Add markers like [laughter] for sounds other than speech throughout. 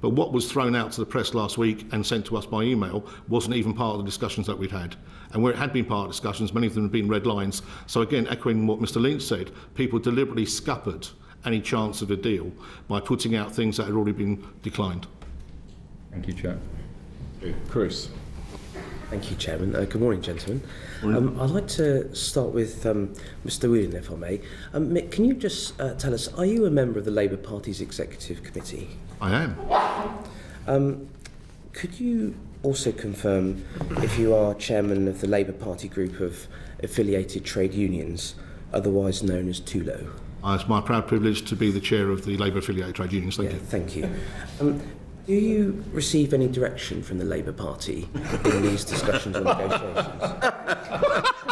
But what was thrown out to the press last week and sent to us by email wasn't even part of the discussions that we'd had. And where it had been part of discussions, many of them had been red lines. So again, echoing what Mr Lynch said, people deliberately scuppered any chance of a deal by putting out things that had already been declined. Thank you, Chair. Chris. Thank you, Chairman. Uh, good morning, gentlemen. Um, I'd like to start with um, Mr Whelan, if I may. Um, Mick, can you just uh, tell us, are you a member of the Labour Party's Executive Committee? I am. Um, could you also confirm if you are chairman of the Labour Party group of affiliated trade unions, otherwise known as TULO? Uh, It's my proud privilege to be the chair of the Labour affiliated trade unions. Thank yeah, you. thank you. Um, do you receive any direction from the Labour Party in these discussions or negotiations? [laughs]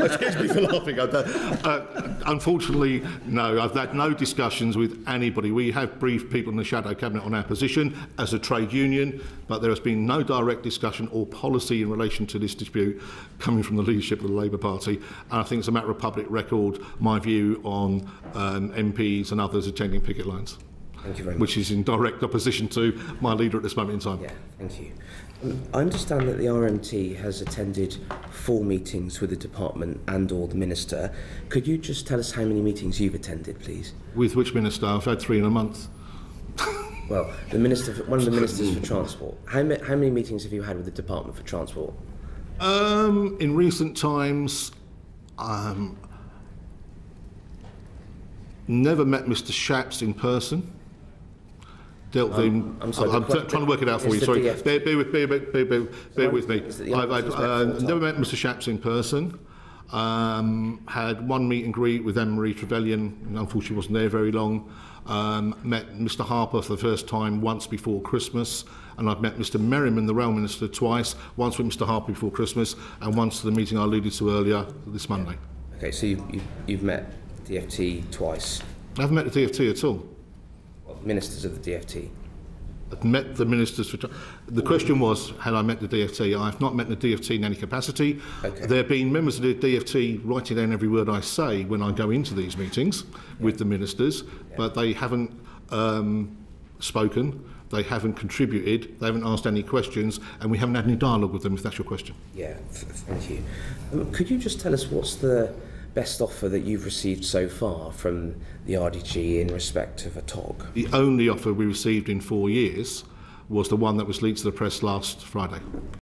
Excuse me for laughing. Uh, unfortunately, no. I've had no discussions with anybody. We have briefed people in the shadow cabinet on our position as a trade union, but there has been no direct discussion or policy in relation to this dispute coming from the leadership of the Labour Party. And I think it's a matter of public record, my view on um, MPs and others attending picket lines, Thank you very much. which is in direct opposition to my leader at this moment in time. Yeah, thank you. Um, I understand that the RMT has attended four meetings with the department and or the minister. Could you just tell us how many meetings you've attended, please? With which minister? I've had three in a month. [laughs] Well, the minister, for, one of the ministers for transport. How, ma- how many meetings have you had with the department for transport? Um, in recent times, um, never met Mr. Shapps in person. Dealt with him. I'm sorry, I'm the t- trying to work it out for you. Sorry, bear, bear, with, bear, bear, bear, bear, with me. the I've, I've uh, never met Mr. Shapps in person. Um, had one meet and greet with Anne Marie Trevelyan. Unfortunately, wasn't there very long. Um, met Mr. Harper for the first time once before Christmas, and I've met Mr. Merriman, the rail minister, twice. Once with Mr. Harper before Christmas, and once to the meeting I alluded to earlier this Monday. Okay, so you've, you've, you've met DFT twice, I haven't met the DFT at all. ministers of the DFT. I've met the ministers. For, the question was, had I met the DFT? I have not met the DFT in any capacity. Okay. There have been members of the DFT writing down every word I say when I go into these meetings yeah. with the ministers, yeah. but they haven't um, spoken, they haven't contributed, they haven't asked any questions, and we haven't had any dialogue with them, if that's your question. Yeah, thank you. Um, could you just tell us what's the best offer that you've received so far from the RDG in respect of a TOC? The only offer we received in four years was the one that was leaked to the press last Friday.